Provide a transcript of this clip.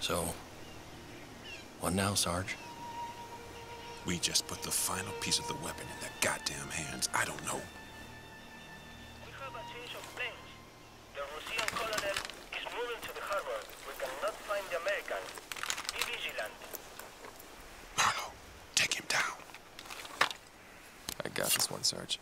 So, what now, Sarge? We just put the final piece of the weapon in their goddamn hands. I don't know. We have a change of plans. The Russian colonel is moving to the harbor. We cannot find the Americans. Be vigilant. Marlowe, take him down. I got this one, Sarge.